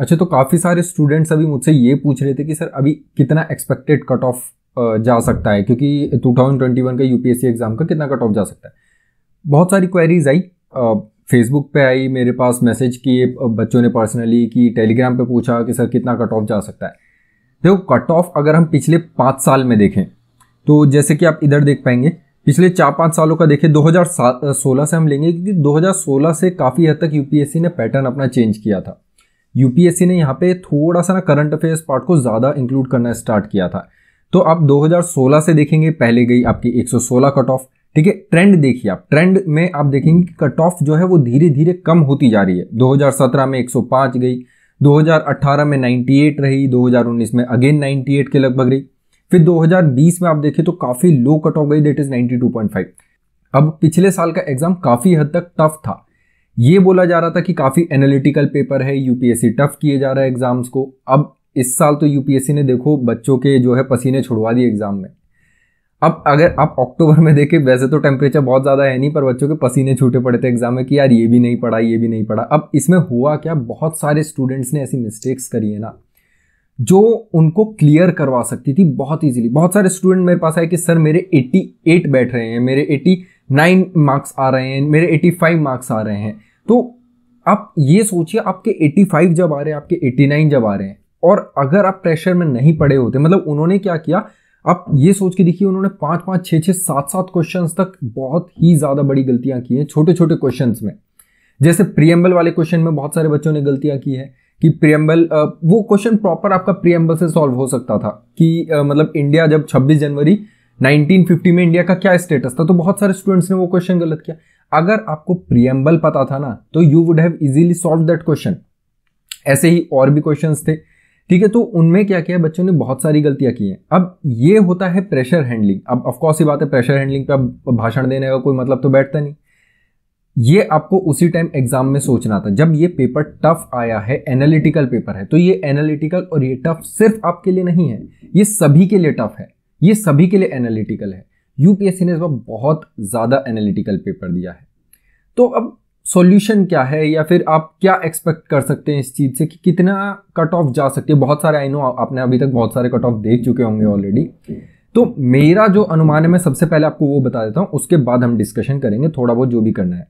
अच्छा तो काफ़ी सारे स्टूडेंट्स अभी मुझसे ये पूछ रहे थे कि, सर, अभी कितना एक्सपेक्टेड कट ऑफ़ जा सकता है? क्योंकि 2021 का यूपीएससी एग्ज़ाम का कितना कट ऑफ़ जा सकता है। बहुत सारी क्वेरीज आई फेसबुक पे आई, मेरे पास मैसेज किए बच्चों ने पर्सनली कि टेलीग्राम पे पूछा कि, सर, कितना कट ऑफ़ जा सकता है? देखो कट ऑफ़ अगर हम पिछले पाँच साल में देखें तो जैसे कि आप इधर देख पाएँगे, पिछले चार पाँच सालों का देखें 2016 से हम लेंगे, क्योंकि 2016 से काफ़ी हद तक यूपीएससी ने पैटर्न अपना चेंज किया था। यूपीएससी ने यहाँ पे थोड़ा सा ना करंट अफेयर्स पार्ट को ज़्यादा इंक्लूड करना स्टार्ट किया था। तो आप 2016 से देखेंगे, पहले गई आपकी 116 कट ऑफ़ ठीक है ट्रेंड देखिए आप। ट्रेंड में आप देखेंगे कि कट ऑफ़ जो है वो धीरे धीरे कम होती जा रही है। 2017 में 105 गई 2018 में 98 रही 2019 में अगेन 98 के लगभग रही। फिर 2020 में आप देखें तो काफ़ी लो कट ऑफ़ गई दैट इज़ 92.5 अब पिछले साल का एग्ज़ाम काफ़ी हद तक टफ था। ये बोला जा रहा था कि काफ़ी एनालिटिकल पेपर है यूपीएससी टफ किए जा रहा है एग्ज़ाम्स को। अब इस साल तो यूपीएससी ने देखो, बच्चों के जो है पसीने छुड़वा दिए एग्ज़ाम में। अब अगर आप अक्टूबर में देखें, वैसे तो टेम्परेचर बहुत ज़्यादा है नहीं, पर बच्चों के पसीने छूटे पड़े थे एग्ज़ाम में कि यार ये भी नहीं पढ़ा, ये भी नहीं पढ़ा। अब इसमें हुआ क्या? बहुत सारे स्टूडेंट्स ने ऐसी मिस्टेक्स करी है ना, जो उनको क्लियर करवा सकती थी बहुत इजीली बहुत सारे स्टूडेंट मेरे पास आए कि, सर, मेरे 88 बैठ रहे हैं, मेरे 89 मार्क्स आ रहे हैं, मेरे 85 मार्क्स आ रहे हैं। तो आप ये सोचिए, आपके 85 जब आ रहे हैं, आपके 89 जब आ रहे हैं, और अगर आप प्रेशर में नहीं पड़े होते मतलब उन्होंने क्या किया, आप ये सोच के देखिए, उन्होंने पाँच पाँच छह छह सात सात क्वेश्चन तक बहुत ही ज़्यादा बड़ी गलतियाँ की हैं छोटे छोटे क्वेश्चन में। जैसे प्रियम्बल वाले क्वेश्चन में बहुत सारे बच्चों ने गलतियाँ की है, कि प्रियम्बल वो क्वेश्चन प्रॉपर आपका प्रियम्बल से सॉल्व हो सकता था, कि मतलब इंडिया जब 26 जनवरी 1950 में इंडिया का क्या स्टेटस था तो बहुत सारे स्टूडेंट्स ने वो क्वेश्चन गलत किया। अगर आपको प्रियम्बल पता था ना तो you would have easily solve that question ऐसे ही और भी क्वेश्चन थे। ठीक है तो उनमें क्या किया? बच्चों ने बहुत सारी गलतियाँ की हैं। अब ये होता है प्रेशर हैंडलिंग अब ऑफकोर्स ही बात है प्रेशर हैंडलिंग पे अब भाषण देने का कोई मतलब तो बैठता नहीं। ये आपको उसी टाइम एग्ज़ाम में सोचना था, जब ये पेपर टफ आया है एनालिटिकल पेपर है। तो ये एनालिटिकल और ये टफ सिर्फ़ आपके लिए नहीं है, ये सभी के लिए टफ है। ये सभी के लिए एनालिटिकल है। यूपीएससी ने इस बार बहुत ज़्यादा एनालिटिकल पेपर दिया है। तो अब सॉल्यूशन क्या है या फिर आप क्या एक्सपेक्ट कर सकते हैं इस चीज़ से कि कितना कट ऑफ़ जा सकती है? बहुत सारे आई नो आपने अभी तक बहुत सारे कट ऑफ़ देख चुके होंगे ऑलरेडी तो मेरा जो अनुमान है, मैं सबसे पहले आपको वो बता देता हूँ, उसके बाद हम डिस्कशन करेंगे, थोड़ा बहुत जो भी करना है।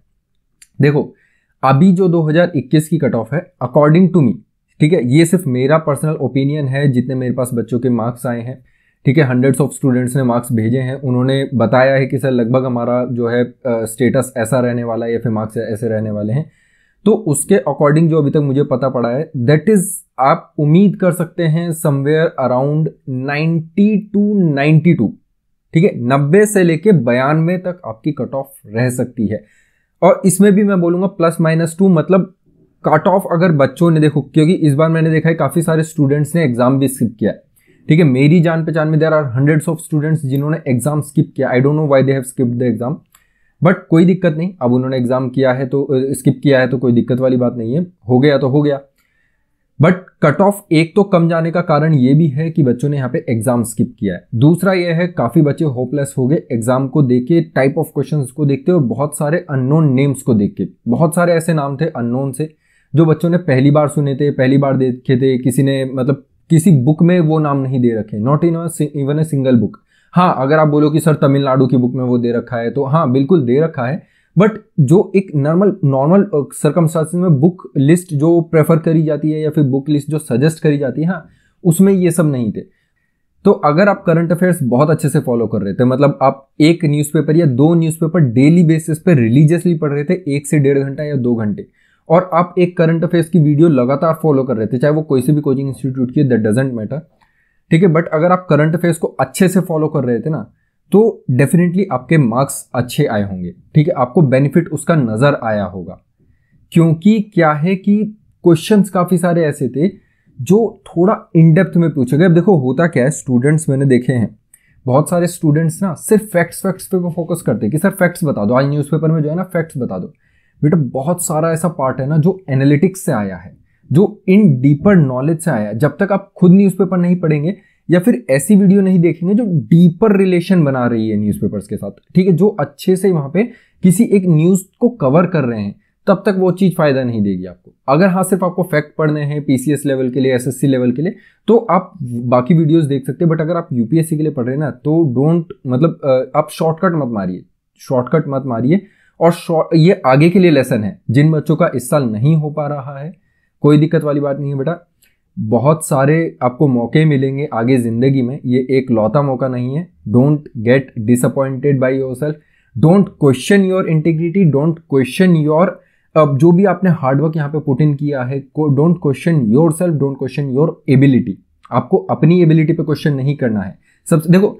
देखो, अभी जो 2021 की कट ऑफ़ है अकॉर्डिंग टू मी ठीक है, ये सिर्फ़ मेरा पर्सनल ओपिनियन है, जितने मेरे पास बच्चों के मार्क्स आए हैं। ठीक है हंड्रेड्स ऑफ़ स्टूडेंट्स ने मार्क्स भेजे हैं। उन्होंने बताया है कि सर, लगभग हमारा जो है स्टेटस ऐसा रहने वाला है या फिर मार्क्स ऐसे रहने वाले हैं। तो उसके अकॉर्डिंग जो अभी तक मुझे पता पड़ा है दैट इज़ आप उम्मीद कर सकते हैं समवेयर अराउंड 90 टू 92 ठीक है 90 से लेके बयानवे तक आपकी कट ऑफ़ रह सकती है। और इसमें भी मैं बोलूँगा प्लस माइनस टू मतलब कट ऑफ़ अगर बच्चों ने देखो, क्योंकि इस बार मैंने देखा है, काफ़ी सारे स्टूडेंट्स ने एग्ज़ाम भी स्किप किया है। ठीक है, मेरी जान पहचान में there are hundreds of students जिन्होंने एग्ज़ाम स्किप किया। I don't know why they have skip the exam but कोई दिक्कत नहीं। अब उन्होंने एग्ज़ाम किया है तो स्किप किया है तो कोई दिक्कत वाली बात नहीं है। हो गया तो हो गया। बट कट ऑफ़ एक तो कम जाने का कारण ये भी है कि बच्चों ने यहाँ पे एग्ज़ाम स्किप किया है। दूसरा ये है, काफ़ी बच्चे होपलेस हो गए एग्ज़ाम को देख के टाइप ऑफ़ क्वेश्चन को देखते और बहुत सारे अननोन नेम्स को देख के। बहुत सारे ऐसे नाम थे अननोन से, जो बच्चों ने पहली बार सुने थे, पहली बार देखे थे, किसी ने मतलब किसी बुक में वो नाम नहीं दे रखे not in even a single book हाँ अगर आप बोलो कि सर तमिलनाडु की बुक में वो दे रखा है तो हाँ बिल्कुल दे रखा है बट जो एक नॉर्मल नॉर्मल सर्कमस्टांसिस में बुक लिस्ट जो प्रेफर करी जाती है या फिर बुक लिस्ट जो सजेस्ट करी जाती है हाँ उसमें ये सब नहीं थे। तो अगर आप करंट अफेयर्स बहुत अच्छे से फॉलो कर रहे थे मतलब आप एक न्यूज़पेपर या दो न्यूज़पेपर डेली बेसिस पे रिलीजियसली पढ़ रहे थे, एक से डेढ़ घंटा या दो घंटे और आप एक करंट अफेयर्स की वीडियो लगातार फॉलो कर रहे थे, चाहे वो कोई से भी कोचिंग इंस्टीट्यूट की दैट डजेंट मैटर ठीक है बट अगर आप करंट अफेयर्स को अच्छे से फॉलो कर रहे थे ना तो डेफिनेटली आपके मार्क्स अच्छे आए होंगे। ठीक है, आपको बेनिफिट उसका नज़र आया होगा। क्योंकि क्या है कि क्वेश्चंस काफ़ी सारे ऐसे थे, जो थोड़ा इन डेप्थ में पूछे गए। अब देखो, होता क्या है स्टूडेंट्स मैंने देखे हैं। बहुत सारे स्टूडेंट्स ना सिर्फ़ फैक्ट्स फैक्ट्स पे फोकस करते हैं कि, सर फैक्ट्स बता दो। आज न्यूज़पेपर में जो है ना फैक्ट्स बता दो। बेटा, बहुत सारा ऐसा पार्ट है ना जो एनालिटिक्स से आया है, जो इन डीपर नॉलेज से आया है। जब तक आप खुद न्यूज़पेपर नहीं पढ़ेंगे या फिर ऐसी वीडियो नहीं देखेंगे जो डीपर रिलेशन बना रही है न्यूज़पेपर्स के साथ, ठीक है? जो अच्छे से वहाँ पे किसी एक न्यूज़ को कवर कर रहे हैं, तब तक वो चीज़ फ़ायदा नहीं देगी आपको। अगर हाँ सिर्फ़ आपको फैक्ट पढ़ने हैं पीसीएस लेवल के लिए एसएससी लेवल के लिए तो आप बाकी वीडियोस देख सकते हैं। बट अगर आप यूपीएससी के लिए पढ़ रहे हैं ना तो डोंट मतलब आप शॉर्टकट मत मारिए। शॉर्टकट मत मारिए। और ये आगे के लिए लेसन है। जिन बच्चों का इस साल नहीं हो पा रहा है, कोई दिक्कत वाली बात नहीं है बेटा। बहुत सारे आपको मौके मिलेंगे आगे ज़िंदगी में। ये एक लौता मौका नहीं है। Don't get disappointed by yourself don't question your integrity don't question your अब जो भी आपने हार्डवर्क यहाँ पे पुट इन किया है don't question yourself don't question your ability आपको अपनी एबिलिटी पे क्वेश्चन नहीं करना है। सबसे, देखो,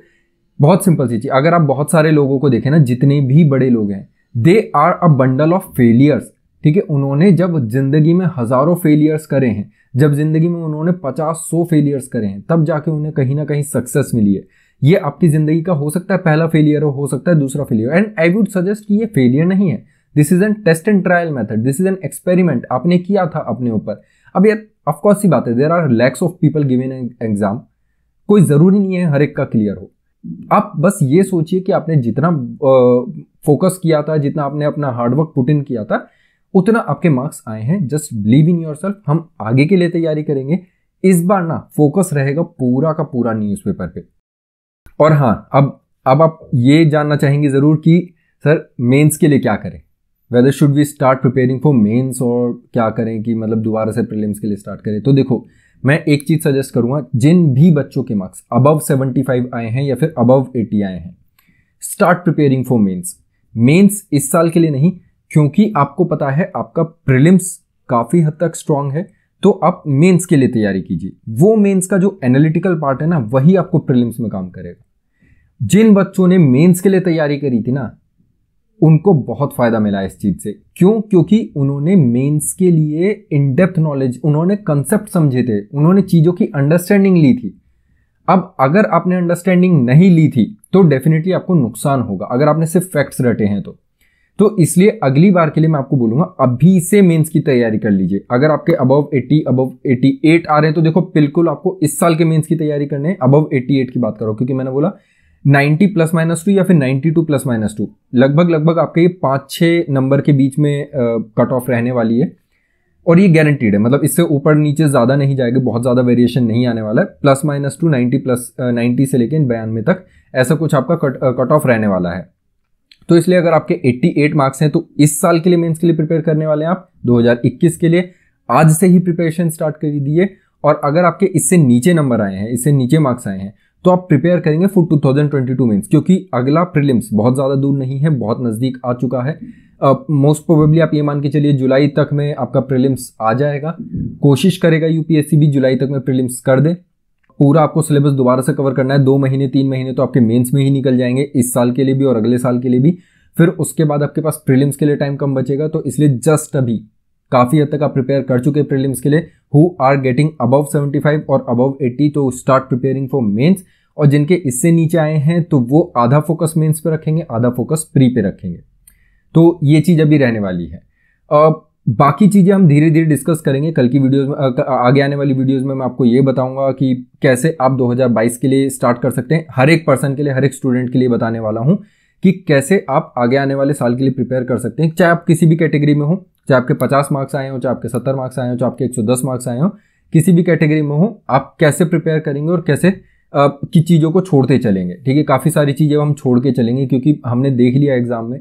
बहुत सिंपल सी चीज़। अगर आप बहुत सारे लोगों को देखें ना, जितने भी बड़े लोग हैं they are a bundle of failures ठीक है? उन्होंने जब ज़िंदगी में हज़ारों फेलियर्स करे हैं, जब ज़िंदगी में उन्होंने पचास सौ फेलियर्स करे हैं, तब जाके उन्हें कहीं ना कहीं सक्सेस मिली है। ये आपकी ज़िंदगी का हो सकता है पहला फेलियर हो सकता है दूसरा failure and I would suggest कि ये फेलियर नहीं है। This is an test and trial method this is an experiment आपने किया था अपने ऊपर। अब ये ऑफकोर्स सी बात है। There are lakhs of people giving exam कोई ज़रूरी नहीं है हर एक का क्लियर हो। आप बस ये सोचिए कि आपने जितना फोकस किया था, जितना आपने अपना हार्डवर्क पुट इन किया था, उतना आपके मार्क्स आए हैं। Just believe in yourself हम आगे के लिए तैयारी करेंगे। इस बार ना फोकस रहेगा पूरा का पूरा न्यूज़पेपर पे। और हाँ अब अब आप ये जानना चाहेंगे ज़रूर कि, सर मेंस के लिए क्या करें? Whether should we start preparing for mains और क्या करें कि मतलब दोबारा से प्रीलिम्स के लिए स्टार्ट करें? तो देखो, मैं एक चीज़ सजेस्ट करूँगा, जिन भी बच्चों के मार्क्स अबव 75 आए हैं या फिर अबव 80 आए हैं start preparing for mains mains इस साल के लिए नहीं, क्योंकि आपको पता है आपका प्रिलिम्स काफ़ी हद तक स्ट्रांग है तो आप मेंस के लिए तैयारी कीजिए। वो मेंस का जो एनालिटिकल पार्ट है ना, वही आपको प्रिलिम्स में काम करेगा। जिन बच्चों ने मेंस के लिए तैयारी करी थी ना, उनको बहुत फ़ायदा मिला इस चीज़ से। क्यों? क्योंकि उन्होंने मेंस के लिए इन डेप्थ नॉलेज उन्होंने कंसेप्ट समझे थे, उन्होंने चीज़ों की अंडरस्टैंडिंग ली थी। अब अगर आपने अंडरस्टैंडिंग नहीं ली थी तो डेफिनेटली आपको नुकसान होगा। अगर आपने सिर्फ़ फैक्ट्स रटे हैं तो। तो इसलिए अगली बार के लिए मैं आपको बोलूँगा, अभी से मेंस की तैयारी कर लीजिए। अगर आपके अबव 80 अबव 88 आ रहे हैं तो देखो, बिल्कुल आपको इस साल के मेंस की तैयारी करने हैं। अबव 88 की बात करो, क्योंकि मैंने बोला 90 प्लस माइनस टू या फिर 92 प्लस माइनस टू लगभग लगभग आपके ये पाँच छह नंबर के बीच में कट ऑफ़ रहने वाली है। और ये गारंटीड है। मतलब इससे ऊपर नीचे ज़्यादा नहीं जाएगा, बहुत ज़्यादा वेरिएशन नहीं आने वाला है। Plus minus two ninety plus ninety से लेकर बयानवे तक ऐसा कुछ आपका कट कट ऑफ़ रहने वाला है। तो इसलिए अगर आपके 88 मार्क्स हैं तो इस साल के लिए मेंस के लिए प्रिपेयर करने वाले हैं आप 2021 के लिए। आज से ही प्रिपरेशन स्टार्ट कर दिए और अगर आपके इससे नीचे नंबर आए हैं, इससे नीचे मार्क्स आए हैं तो आप प्रिपेयर करेंगे फॉर 2022 मेंस क्योंकि अगला प्रीलिम्स बहुत ज़्यादा दूर नहीं है, बहुत नज़दीक आ चुका है। मोस्ट प्रोबेबली आप ये मान के चलिए जुलाई तक में आपका प्रीलिम्स आ जाएगा। कोशिश करेगा यूपीएससी भी जुलाई तक में प्रीलिम्स कर दे। पूरा आपको सिलेबस दोबारा से कवर करना है। दो महीने, तीन महीने तो आपके मेंस में ही निकल जाएँगे, इस साल के लिए भी और अगले साल के लिए भी। फिर उसके बाद आपके पास प्रीलिम्स के लिए टाइम कम बचेगा तो इसलिए जस्ट अभी काफ़ी हद तक आप प्रिपेयर कर चुके प्रीलिम्स के लिए। हु आर गेटिंग अबव 75 और अबव 80 तो स्टार्ट प्रिपेयरिंग फॉर मेंस और जिनके इससे नीचे आए हैं तो वो आधा फोकस मेंस पे रखेंगे, आधा फोकस प्री पे रखेंगे। तो ये चीज़ अभी रहने वाली है। अब बाकी चीज़ें हम धीरे धीरे डिस्कस करेंगे। कल की वीडियोस में आगे आने वाली वीडियोस में मैं आपको ये बताऊँगा कि कैसे आप 2022 के लिए स्टार्ट कर सकते हैं। हर एक पर्सन के लिए, हर एक स्टूडेंट के लिए बताने वाला हूँ कि कैसे आप आगे आने वाले साल के लिए प्रिपेयर कर सकते हैं। चाहे आप किसी भी कैटेगरी में हो, चाहे आपके 50 मार्क्स आए हो, चाहे आपके 70 मार्क्स आए हो, चाहे आपके 110 मार्क्स आए हो, किसी भी कैटेगरी में हो, आप कैसे प्रिपेयर करेंगे और कैसे की चीज़ों को छोड़ते चलेंगे। ठीक है, काफ़ी सारी चीज़ें हम छोड़ के चलेंगे क्योंकि हमने देख लिया एग्ज़ाम में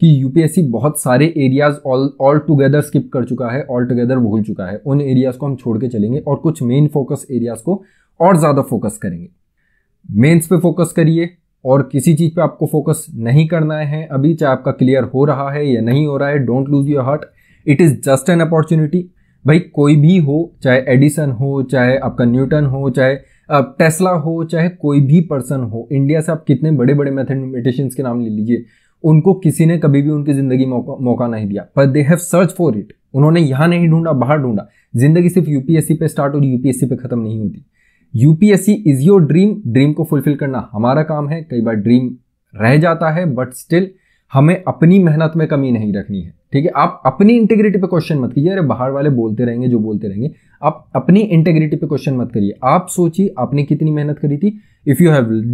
कि यूपीएससी बहुत सारे areas all all together skip कर चुका है ऑल टुगेदर भूल चुका है। उन एरियाज़ को हम छोड़ के चलेंगे और कुछ मेन फोकस एरियाज़ को और ज़्यादा फोकस करेंगे। मेंस पे फोकस करिए और किसी चीज़ पे आपको फोकस नहीं करना है, अभी चाहे आपका क्लियर हो रहा है या नहीं हो रहा है don't lose your heart it is just an opportunity भाई कोई भी हो, चाहे एडिसन हो, चाहे आपका न्यूटन हो, चाहे टेस्ला हो, चाहे कोई भी पर्सन हो इंडिया से आप कितने बड़े बड़े मैथमेटिशियंस के नाम ले लीजिए। उनको किसी ने कभी भी उनकी ज़िंदगी मौका मौका नहीं दिया। पर they have search for it उन्होंने यहाँ नहीं ढूंढा, बाहर ढूंढा। ज़िंदगी सिर्फ़ यूपीएससी पे स्टार्ट और यूपीएससी पे खत्म नहीं होती। UPSC is your dream dream को फुलफिल करना हमारा काम है। कई बार ड्रीम रह जाता है बट स्टिल हमें अपनी मेहनत में कमी नहीं रखनी है। ठीक है? आप अपनी इंटेग्रिटी पे क्वेश्चन मत कीजिए। अरे, बाहर वाले बोलते रहेंगे, जो बोलते रहेंगे। आप अपनी इंटेग्रिटी पे क्वेश्चन मत करिए। आप सोचिए, आपने कितनी मेहनत करी थी। If you have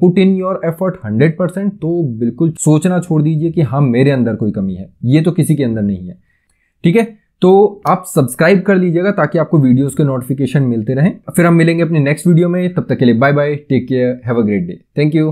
put in your effort hundred percent तो बिल्कुल सोचना छोड़ दीजिए कि हाँ मेरे अंदर कोई कमी है। ये तो किसी के अंदर नहीं है। ठीक है? तो आप सब्सक्राइब कर लीजिएगा ताकि आपको वीडियोस के नोटिफिकेशन मिलते रहें। फिर हम मिलेंगे अपने नेक्स्ट वीडियो में। तब तक के लिए bye bye take care have a great day thank you